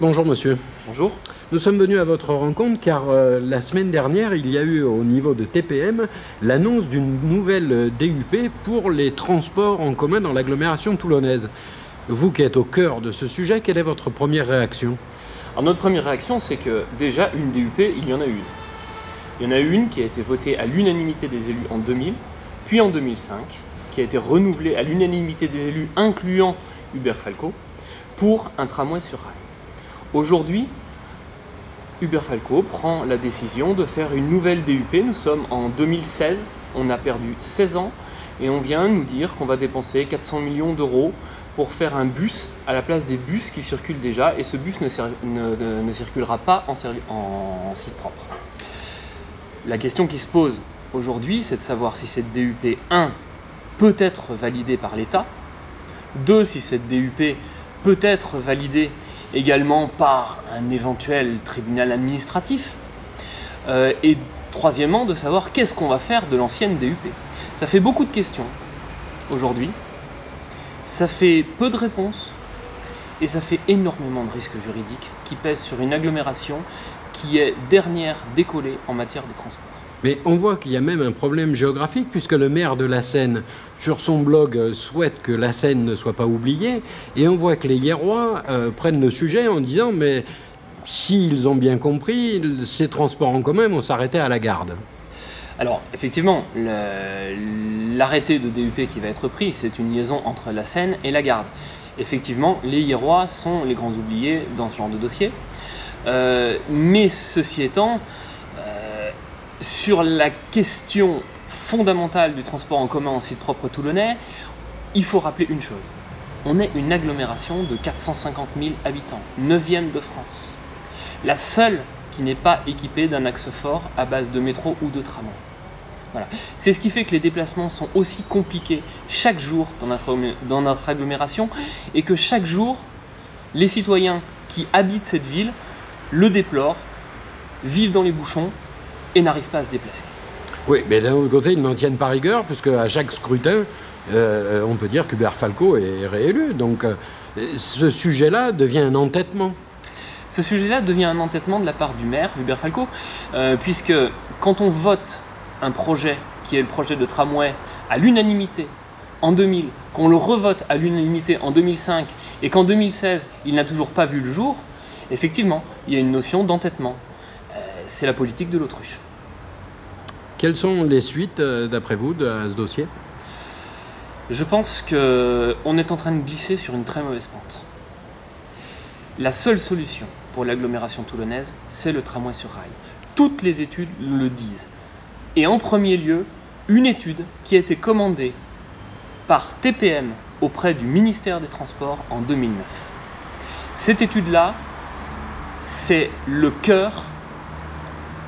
Bonjour monsieur. Bonjour. Nous sommes venus à votre rencontre car euh, la semaine dernière, il y a eu au niveau de TPM l'annonce d'une nouvelle euh, DUP pour les transports en commun dans l'agglomération toulonnaise. Vous qui êtes au cœur de ce sujet, quelle est votre première réaction? Alors notre première réaction, c'est que déjà une DUP, il y en a une. Il y en a une qui a été votée à l'unanimité des élus en 2000, puis en 2005, qui a été renouvelée à l'unanimité des élus, incluant Hubert Falco, pour un tramway sur rail. Aujourd'hui, Hubert Falco prend la décision de faire une nouvelle DUP. Nous sommes en 2016, on a perdu 16 ans et on vient nous dire qu'on va dépenser 400 millions d'euros pour faire un bus à la place des bus qui circulent déjà et ce bus ne, circulera pas en, en, site propre. La question qui se pose aujourd'hui, c'est de savoir si cette DUP 1 peut être validée par l'État, 2 si cette DUP peut être validée également par un éventuel tribunal administratif. Euh, et troisièmement, de savoir qu'est-ce qu'on va faire de l'ancienne DUP. Ça fait beaucoup de questions aujourd'hui, ça fait peu de réponses et ça fait énormément de risques juridiques qui pèsent sur une agglomération qui est dernière décollée en matière de transport. Mais on voit qu'il y a même un problème géographique, puisque le maire de la Seine, sur son blog, euh, souhaite que la Seine ne soit pas oubliée. Et on voit que les Hierrois euh, prennent le sujet en disant Mais s'ils ont bien compris, ces transports en commun vont s'arrêter à la garde. Alors, effectivement, l'arrêté de DUP qui va être pris, c'est une liaison entre la Seine et la garde. Effectivement, les Hierrois sont les grands oubliés dans ce genre de dossier. Euh, mais ceci étant, sur la question fondamentale du transport en commun en site propre toulonnais, il faut rappeler une chose. On est une agglomération de 450 000 habitants, 9e de France. La seule qui n'est pas équipée d'un axe fort à base de métro ou de tramway. Voilà. C'est ce qui fait que les déplacements sont aussi compliqués chaque jour dans notre, dans notre agglomération et que chaque jour, les citoyens qui habitent cette ville le déplorent, vivent dans les bouchons et n'arrivent pas à se déplacer. Oui, mais d'un autre côté, ils ne maintiennent pas rigueur, puisque à chaque scrutin, euh, on peut dire qu'Hubert Falco est réélu. Donc euh, ce sujet-là devient un entêtement. Ce sujet-là devient un entêtement de la part du maire, Hubert Falco, euh, puisque quand on vote un projet qui est le projet de tramway à l'unanimité en 2000, qu'on le revote à l'unanimité en 2005 et qu'en 2016 il n'a toujours pas vu le jour, effectivement, il y a une notion d'entêtement c'est la politique de l'autruche. Quelles sont les suites, euh, d'après vous, de ce dossier? Je pense qu'on est en train de glisser sur une très mauvaise pente. La seule solution pour l'agglomération toulonnaise, c'est le tramway sur rail. Toutes les études le disent. Et en premier lieu, une étude qui a été commandée par TPM auprès du ministère des Transports en 2009. Cette étude-là, c'est le cœur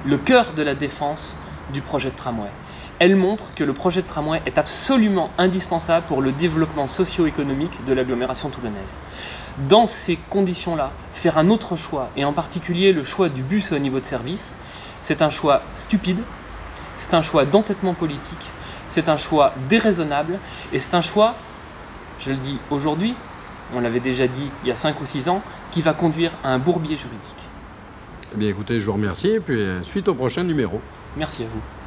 de la défense du projet de tramway. Elle montre que le projet de tramway est absolument indispensable pour le développement socio-économique de l'agglomération toulonnaise. Dans ces conditions-là, faire un autre choix, et en particulier le choix du bus au niveau de service, c'est un choix stupide, c'est un choix d'entêtement politique, c'est un choix déraisonnable, et c'est un choix, je le dis aujourd'hui, on l'avait déjà dit il y a 5 ou 6 ans, qui va conduire à un bourbier juridique. Eh bien écoutez, je vous remercie et puis euh, suite au prochain numéro. Merci à vous.